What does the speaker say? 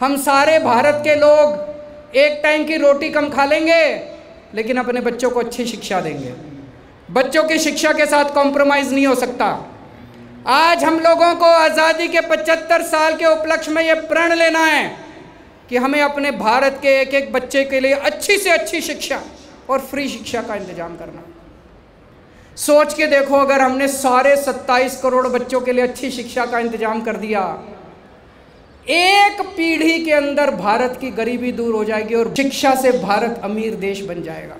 हम सारे भारत के लोग एक टाइम की रोटी कम खा लेंगे, लेकिन अपने बच्चों को अच्छी शिक्षा देंगे। बच्चों की शिक्षा के साथ कॉम्प्रोमाइज़ नहीं हो सकता। आज हम लोगों को आज़ादी के 75 साल के उपलक्ष्य में यह प्रण लेना है कि हमें अपने भारत के एक एक बच्चे के लिए अच्छी से अच्छी शिक्षा और फ्री शिक्षा का इंतज़ाम करना। सोच के देखो, अगर हमने सारे 27 करोड़ बच्चों के लिए अच्छी शिक्षा का इंतज़ाम कर दिया एक पीढ़ी के अंदर भारत की गरीबी दूर हो जाएगी और शिक्षा से भारत अमीर देश बन जाएगा।